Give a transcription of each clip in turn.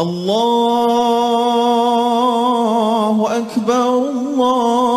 الله أكبر الله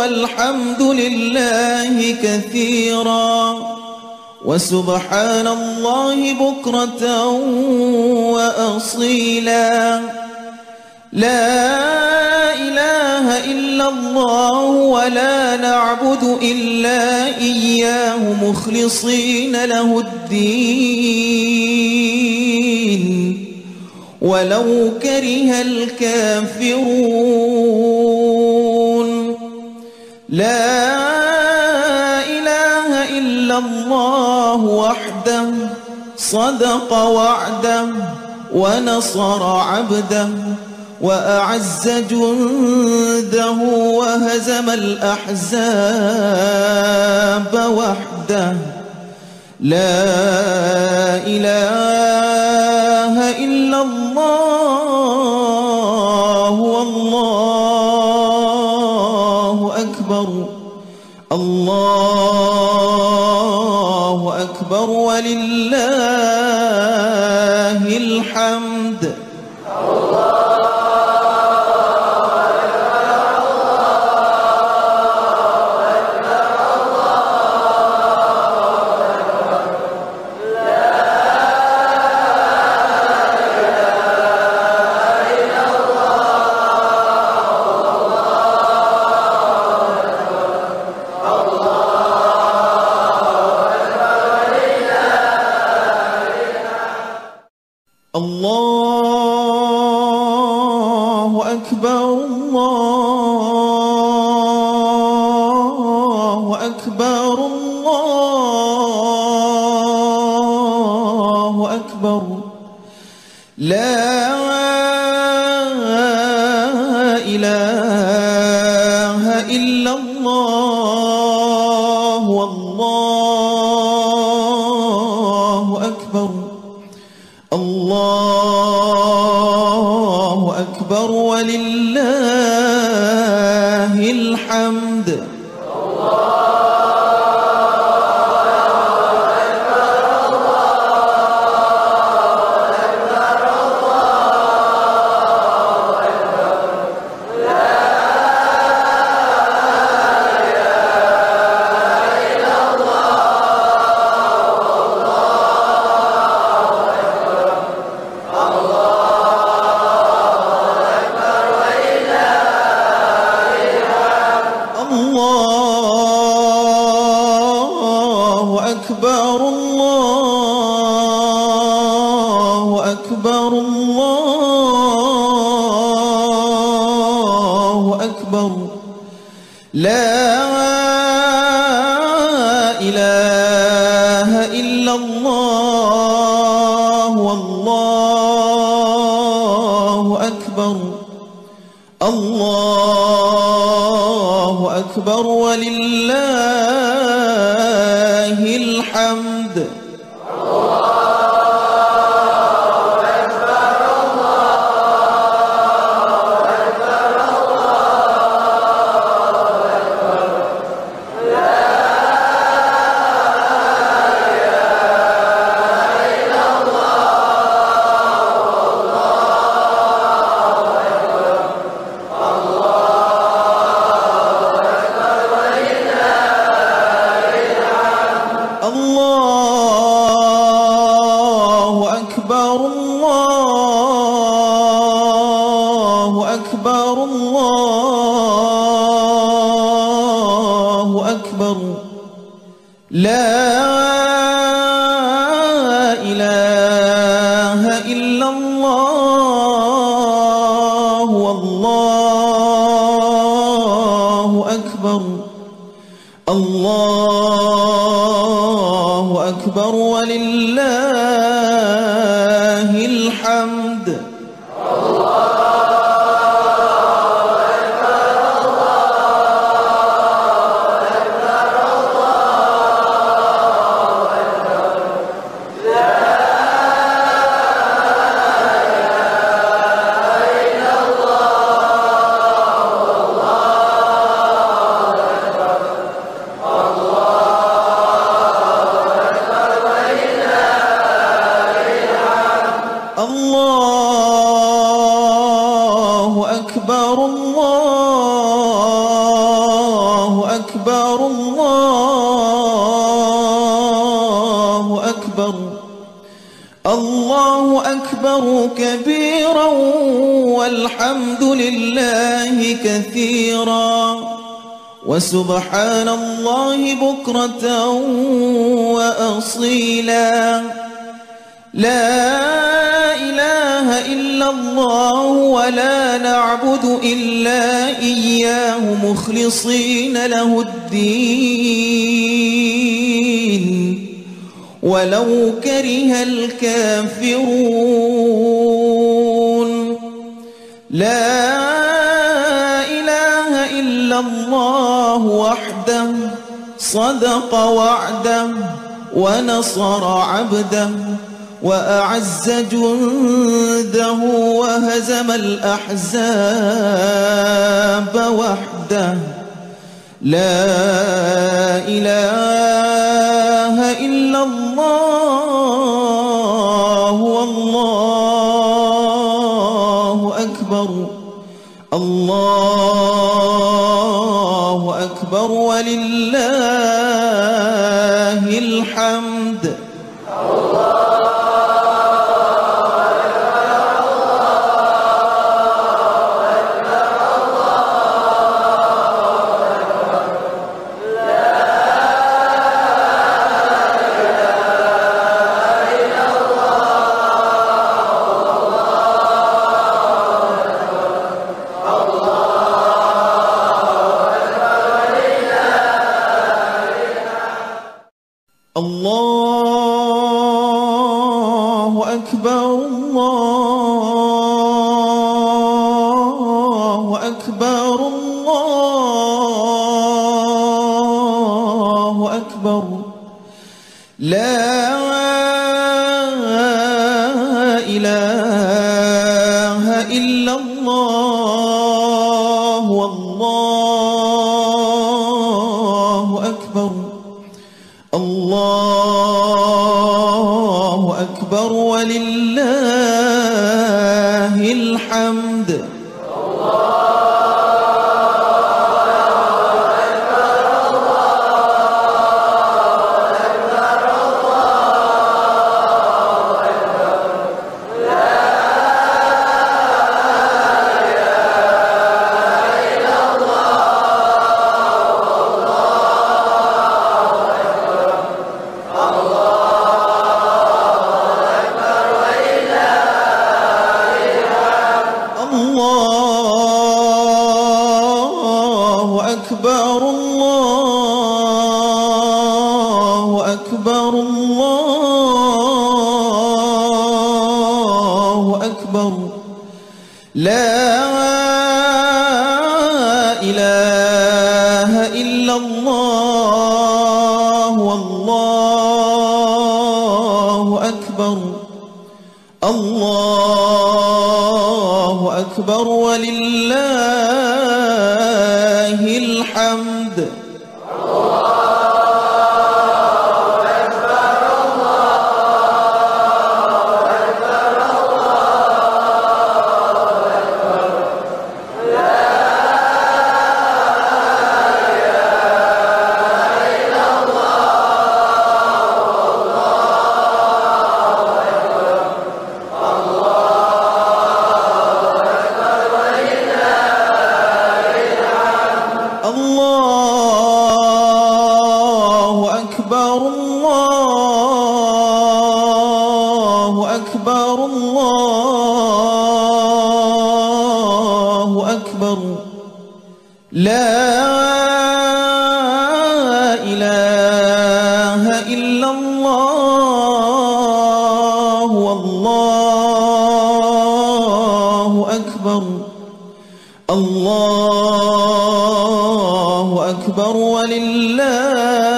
والحمد لله كثيرا وسبحان الله بكرة وأصيلا. لا إله إلا الله ولا نعبد إلا إياه مخلصين له الدين. ولو كره الكافرون لا إله إلا الله وحده صدق وعده ونصر عبده وأعز جنده وهزم الأحزاب وحده. لا إله إلا الله الله أكبر ولله لا إله لا إله إلا الله وحده صدق وعده ونصر عبده وأعز جنده وهزم الأحزاب وحده. لا إله إلا الله الله أكبر ولله الله أكبر ولله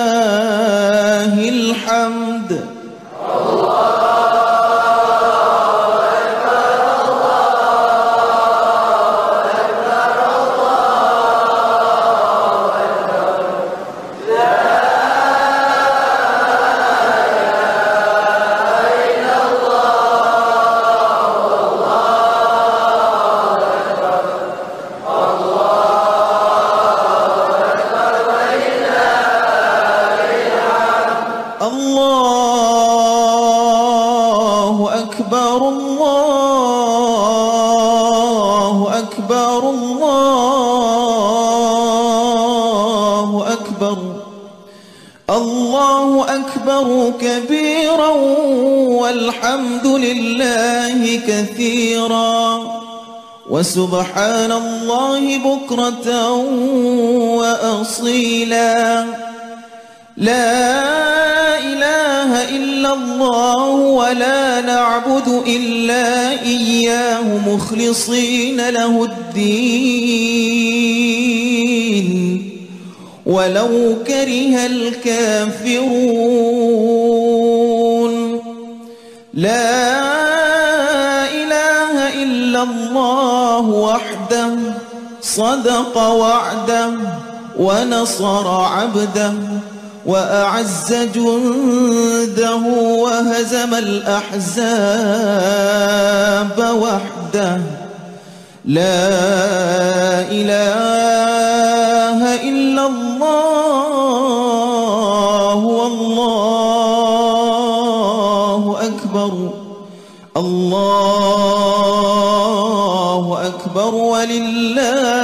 سبحان الله بكرة. صدق وعده ونصر عبده وأعز جنده وهزم الأحزاب وحده. لا إله إلا الله والله أكبر. الله أكبر ولله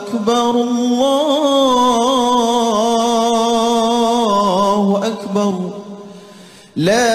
أكبر الله أكبر. لا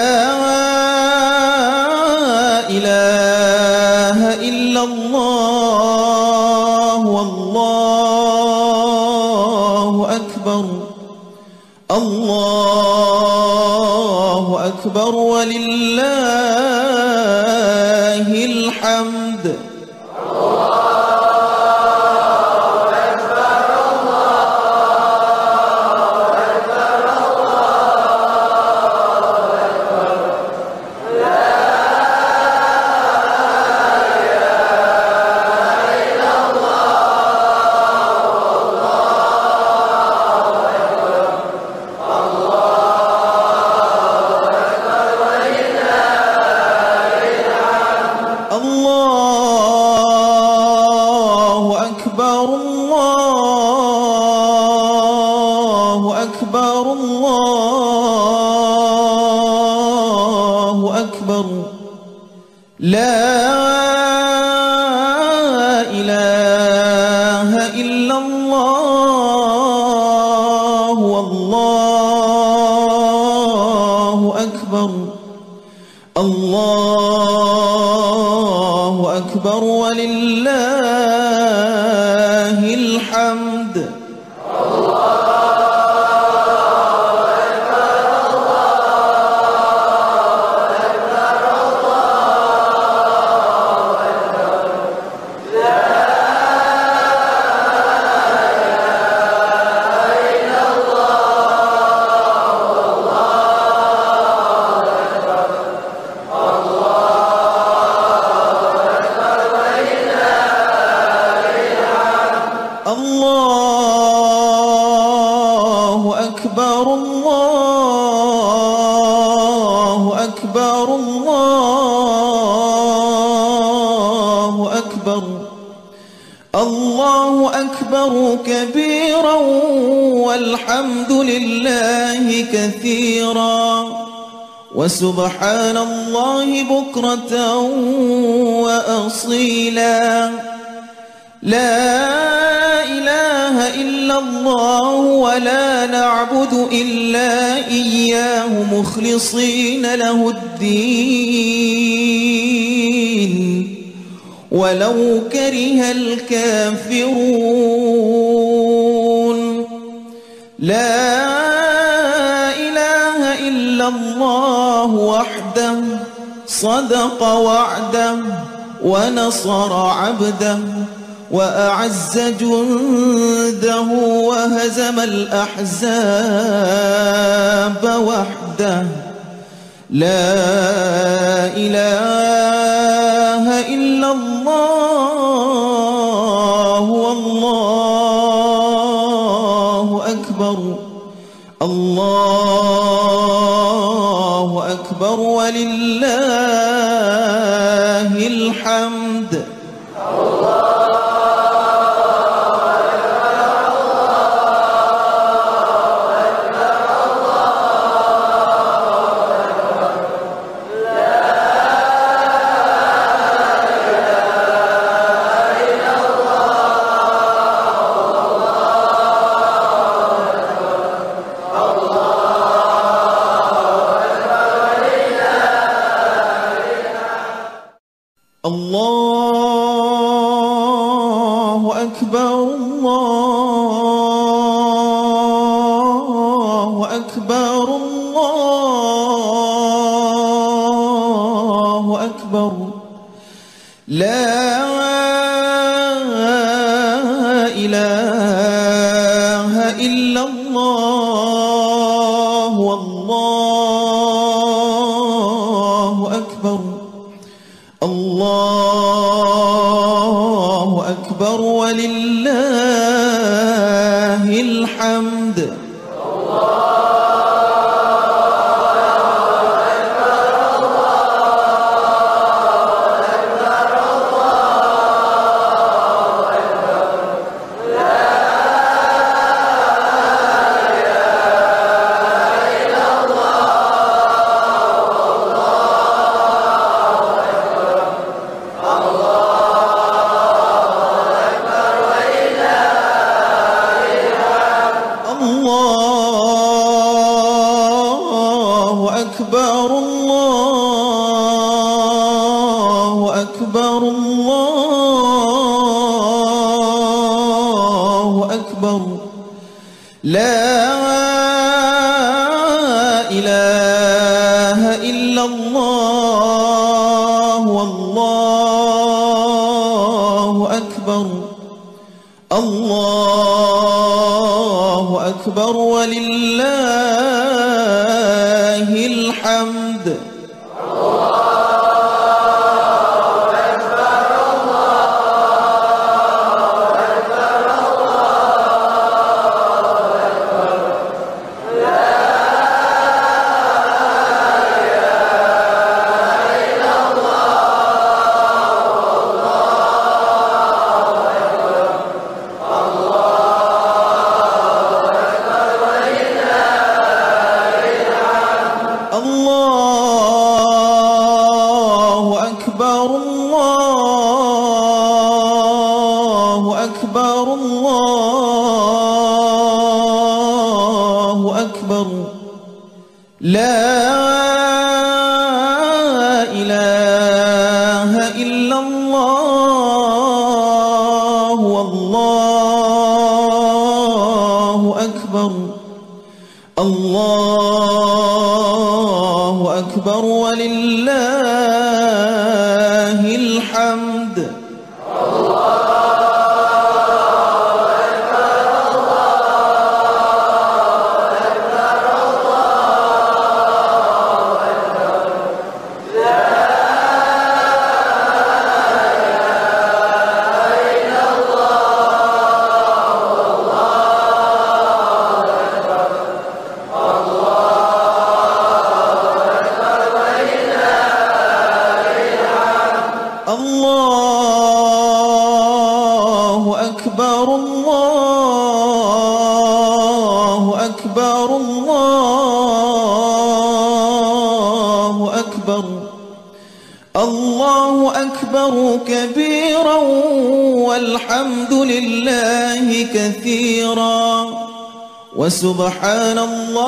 وسبحان الله بكرة وأصيلا. لا إله إلا الله ولا نعبد إلا إياه مخلصين له الدين. ولو كره الكافرون. لا الله وحده صدق وعده ونصر عبده وأعز جنده وهزم الأحزاب وحده. لا إله إلا الله والله أكبر الله أكبر ولله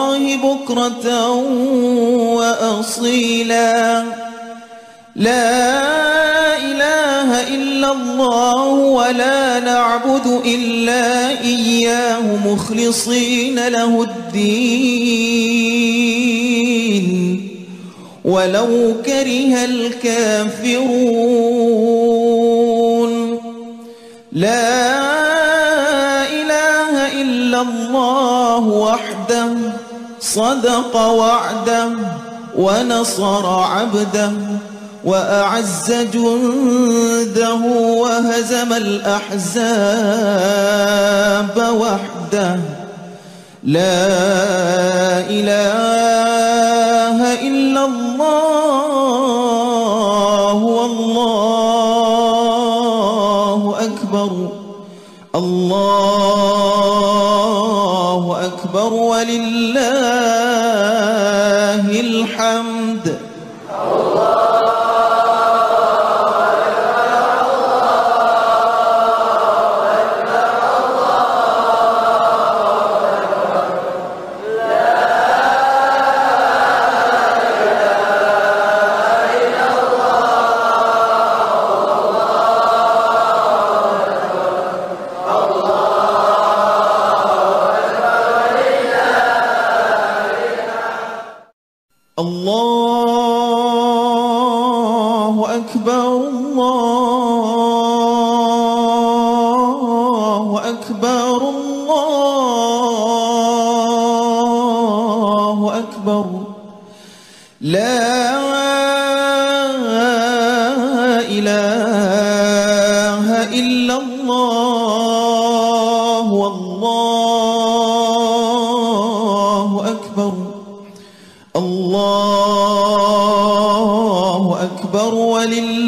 الله بكرة وأصيلا. لا إله إلا الله ولا نعبد إلا إياه مخلصين له الدين. ولو كره الكافرون. لا إله إلا الله وحده صدق وعده ونصر عبده وأعز جنده وهزم الأحزاب وحده. لا إله إلا الله والله أكبر. الله أكبر ولله إلا الله والله أكبر الله أكبر ولله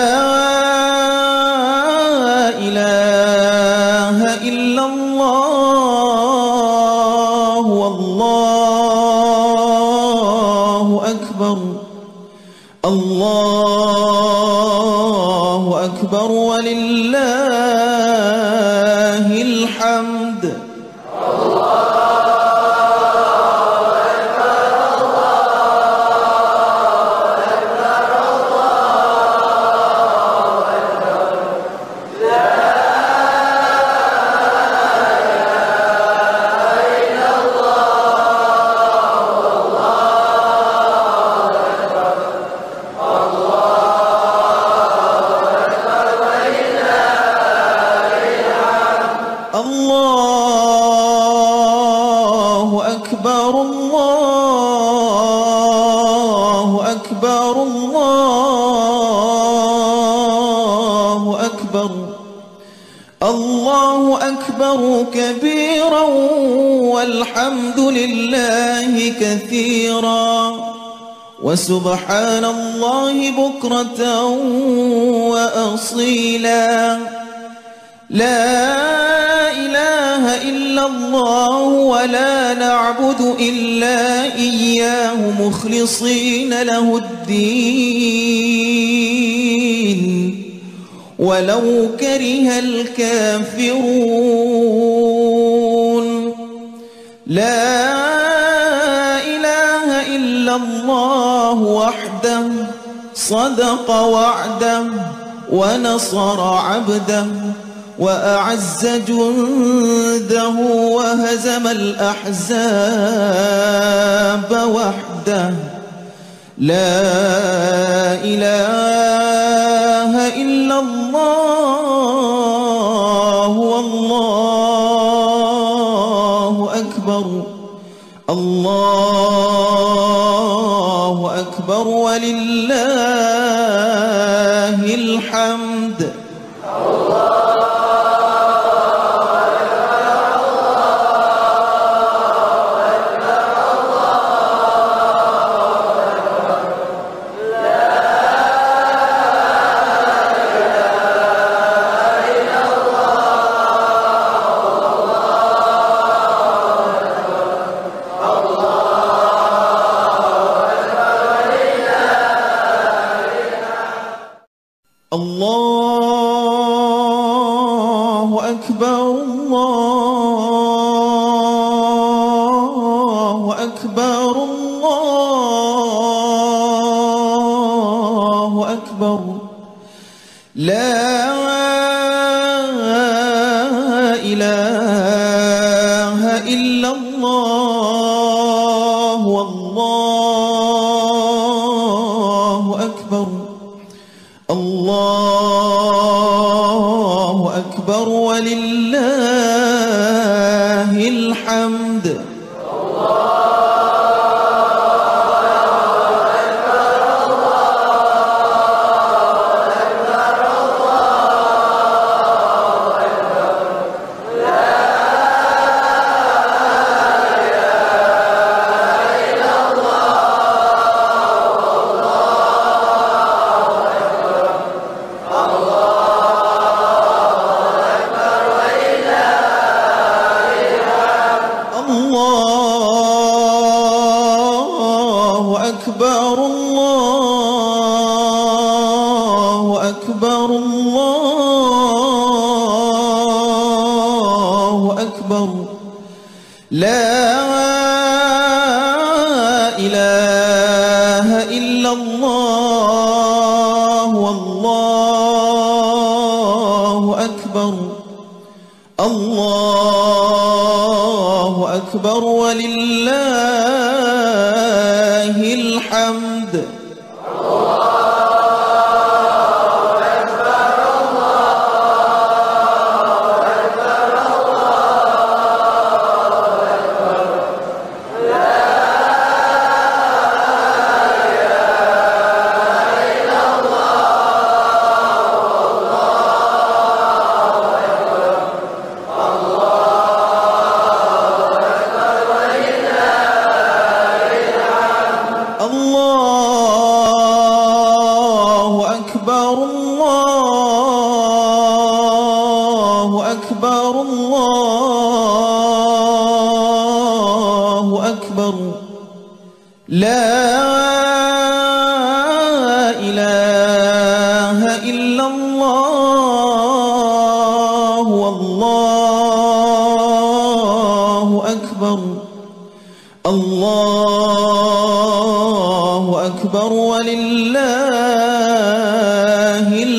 كثيرا. وسبحان الله بكرة وأصيلا. لا إله إلا الله ولا نعبد إلا إياه مخلصين له الدين. ولو كره الكافرون الله وحده صدق وعده ونصر عبده وأعز جنده وهزم الأحزاب وحده. لا إله إلا الله والله أكبر الله أكبر ولله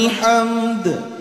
الحمد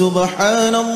سبحان الله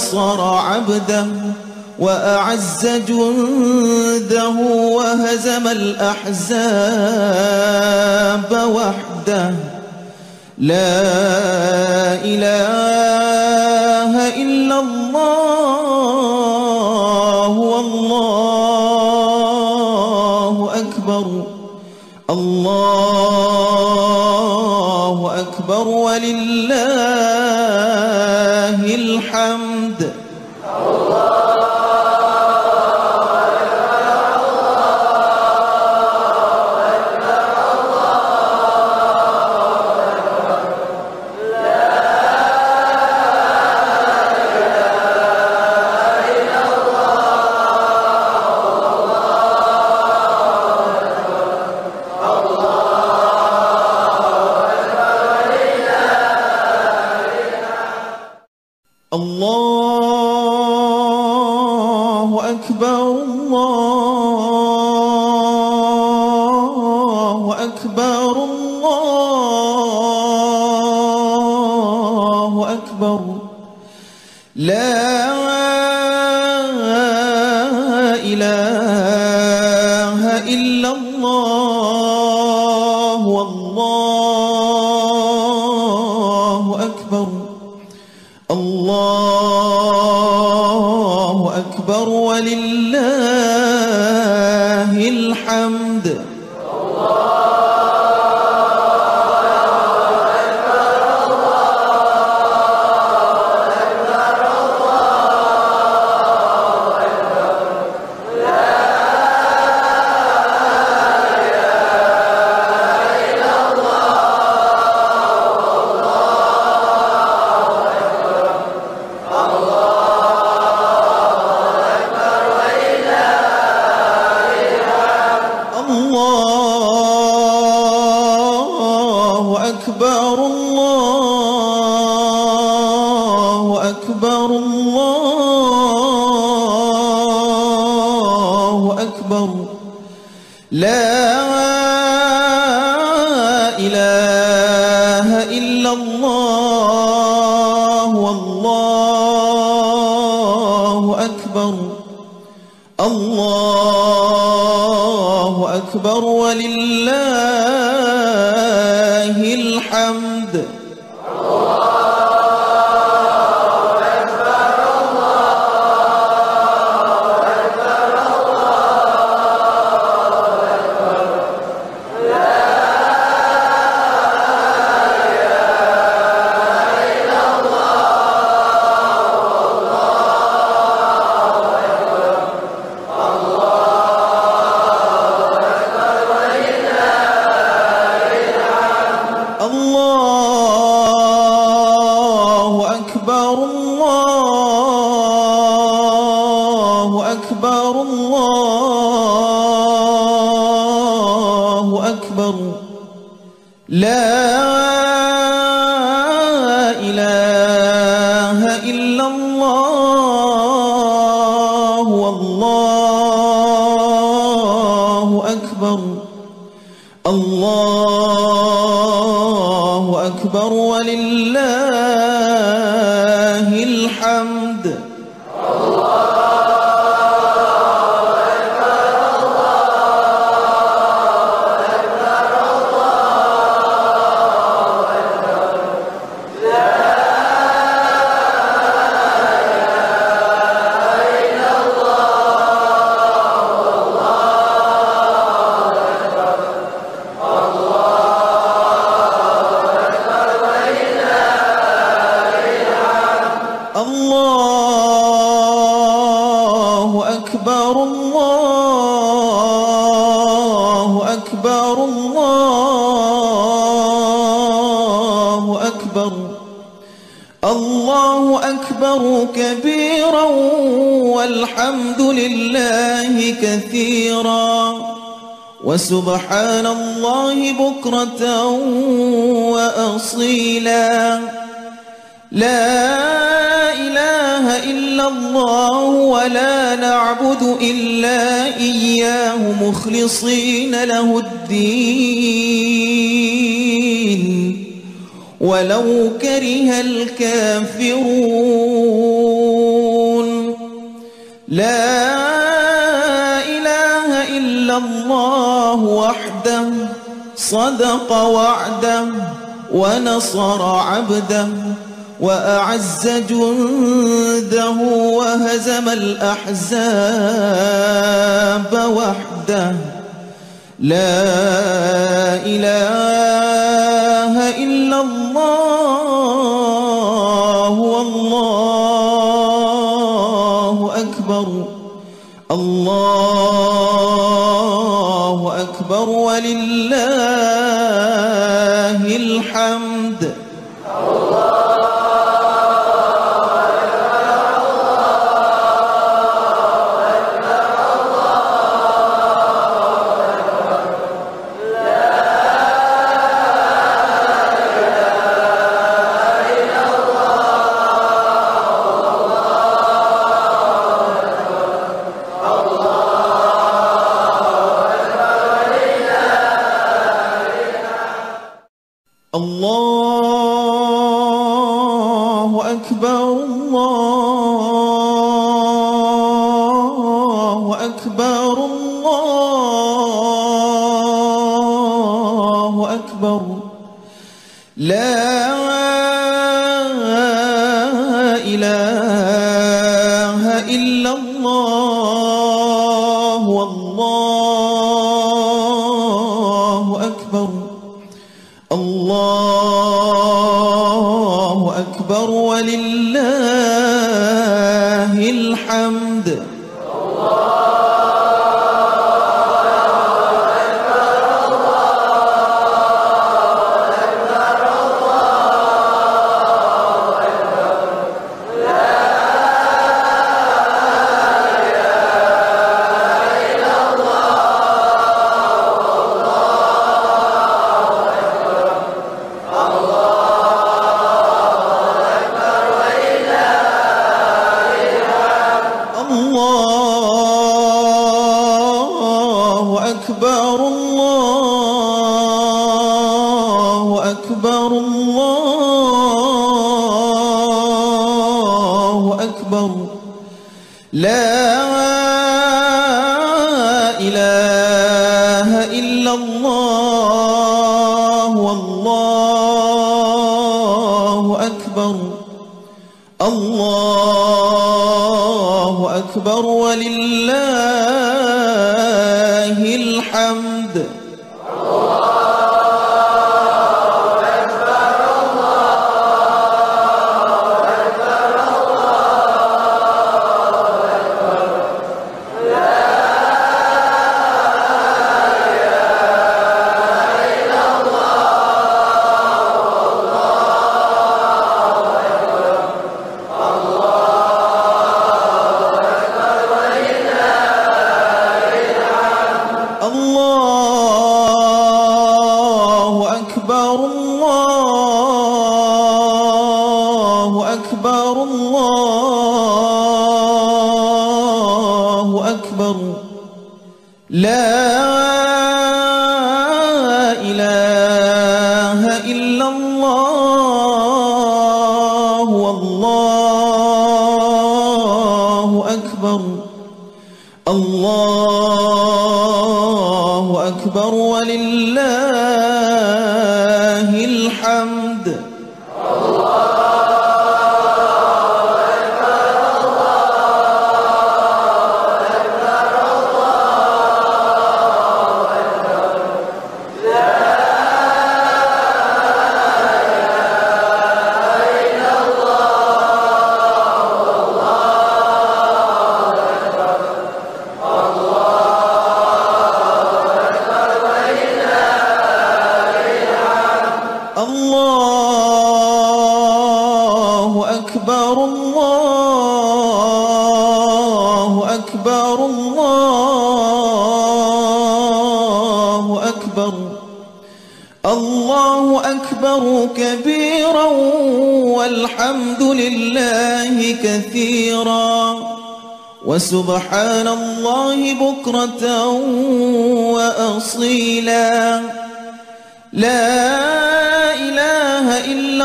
نصر عبده وأعز جنده وهزم الأحزاب وحده. لا إله إلا الله والله أكبر. الله أكبر ولله الحمد لا إله إلا الله والله أكبر الله أكبر الله أكبر الله أكبر الله أكبر الله أكبر كبيرا والحمد لله كثيرا وسبحان الله بكرة وأصيلا. لا إله إلا الله ولا نعبد إلا إياه مخلصين له الدين. ولو كره الكافرون. لا إله إلا الله وحده صدق وعده ونصر عبده. وأعز جنده وهزم الأحزاب وحده. لا إله إلا الله. الله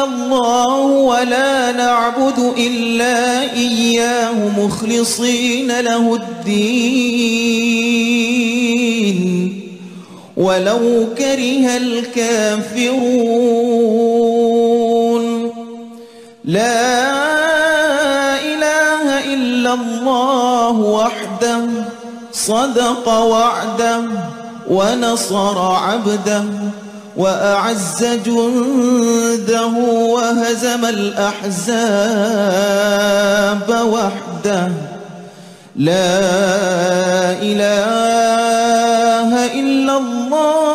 الله ولا نعبد إلا إياه مخلصين له الدين. ولو كره الكافرون. لا إله إلا الله وحده صدق وعده ونصر عبده. وأعز جنده وهزم الأحزاب وحده. لا إله إلا الله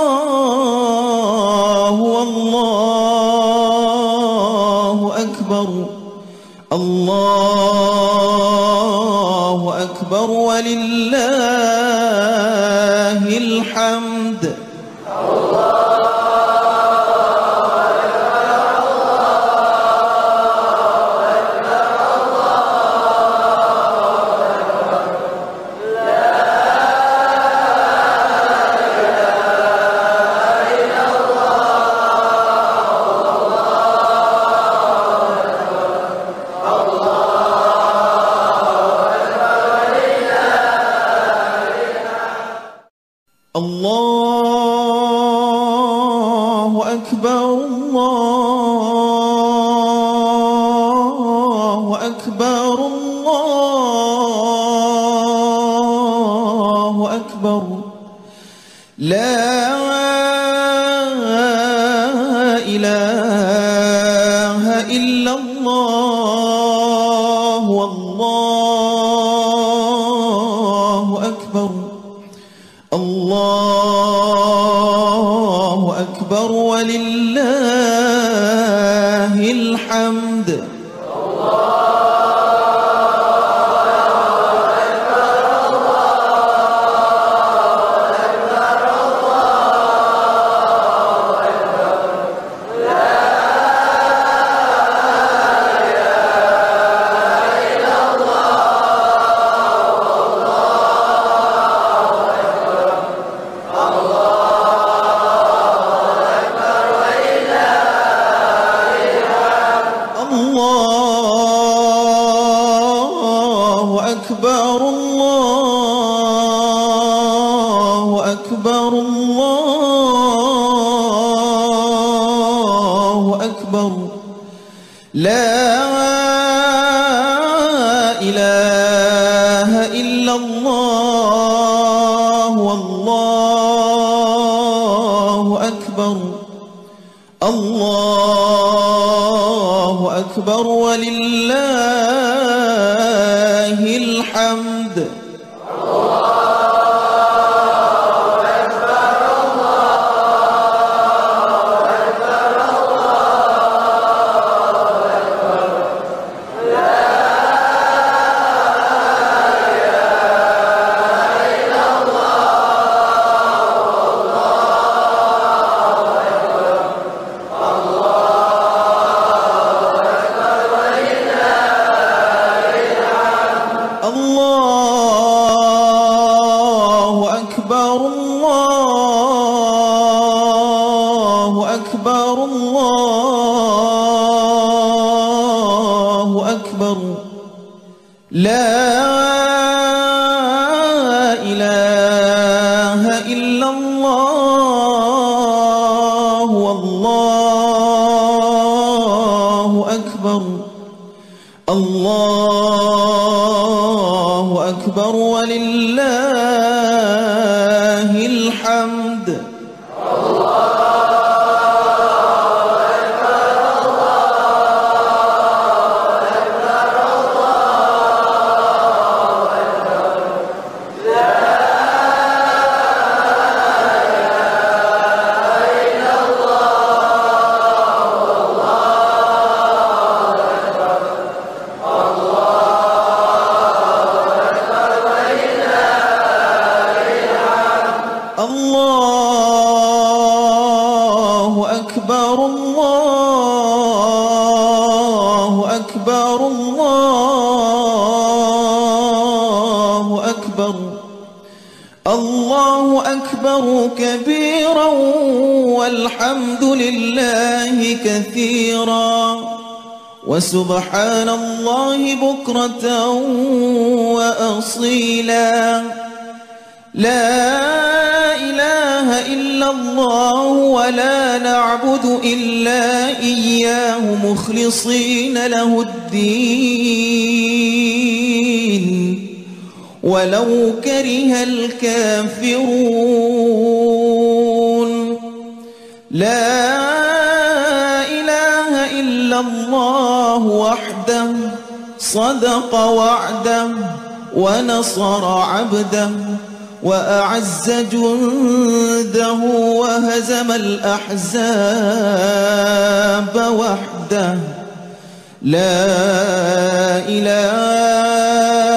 والله أكبر. الله أكبر ولله أكبر. الله أكبر ولله لا ونصر عبده وأعز جنده وهزم الأحزاب وحده. لا إله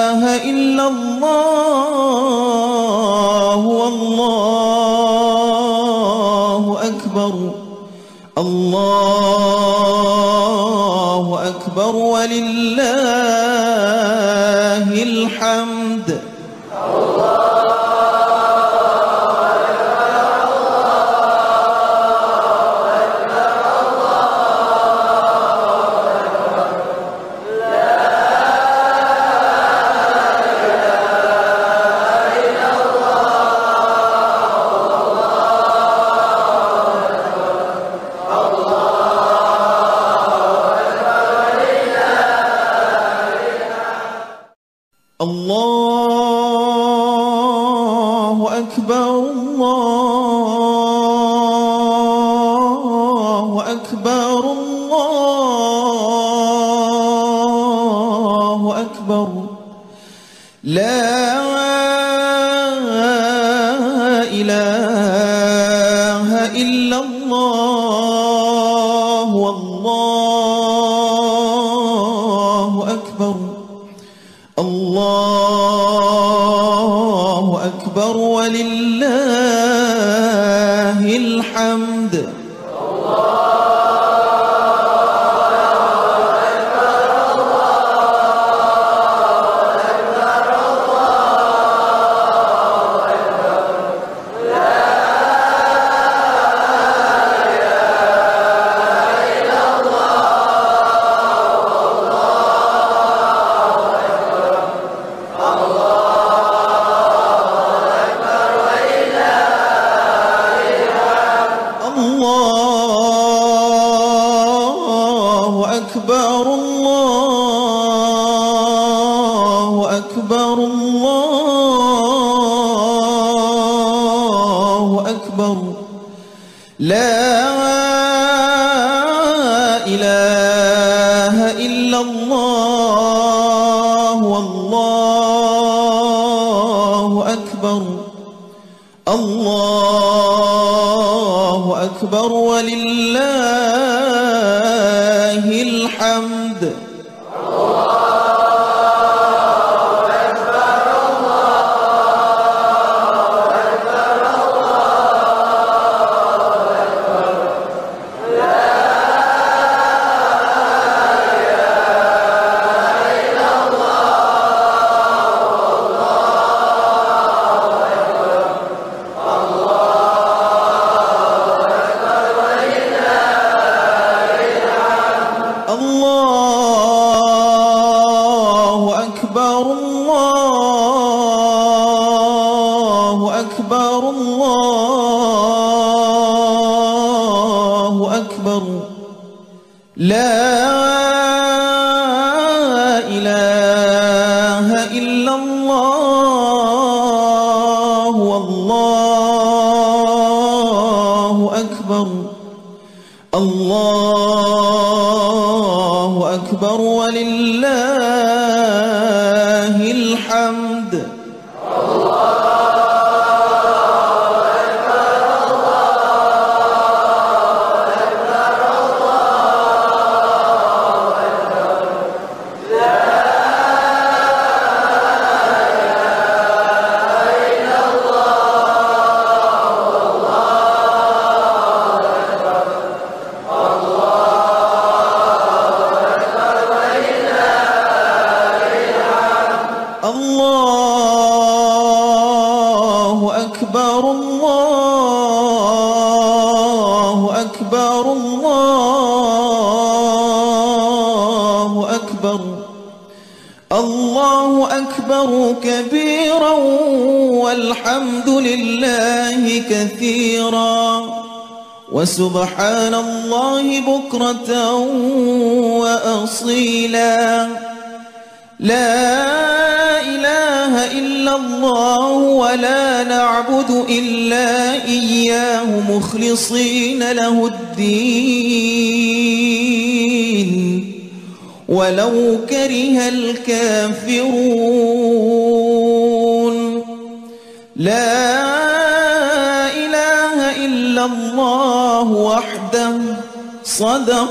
وسبحان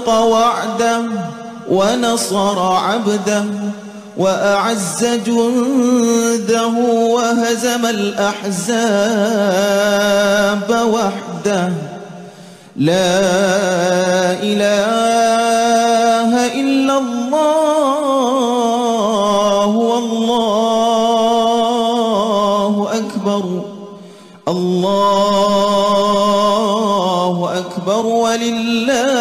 وأوفق وعده ونصر عبده وأعز جنده وهزم الأحزاب وحده. لا إله إلا الله والله أكبر. الله أكبر ولله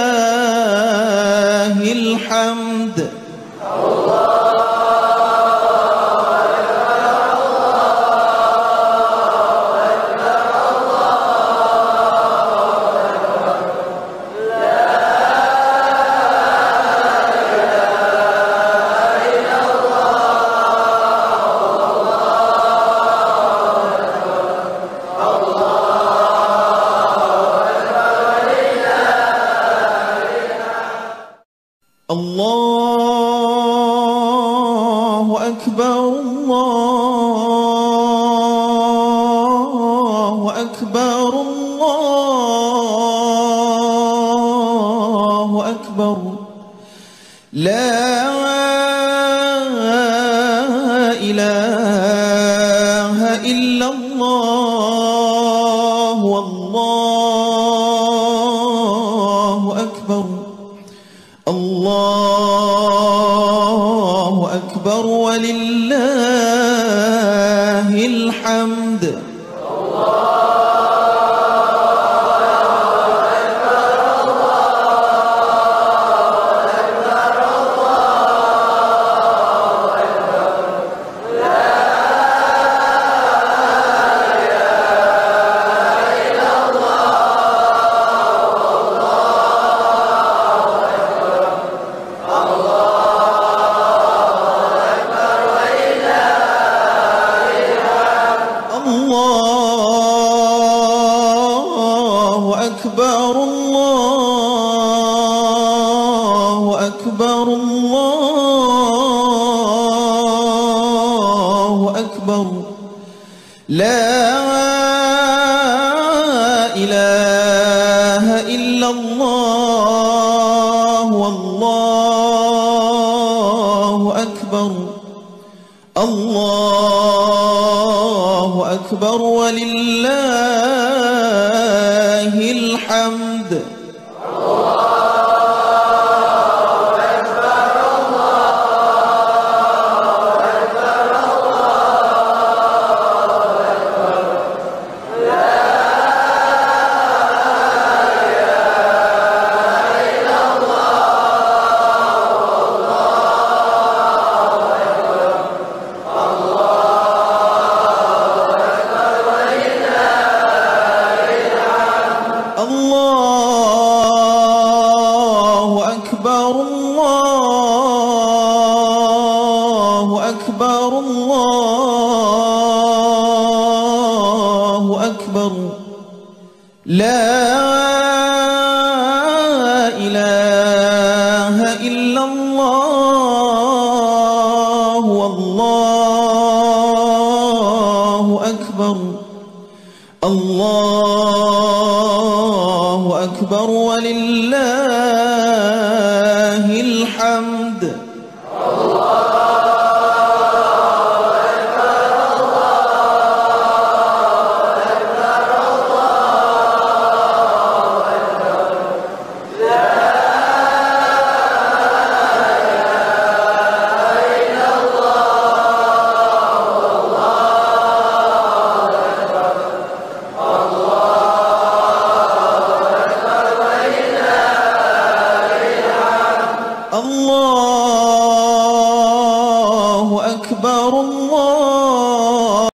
أكبر ولله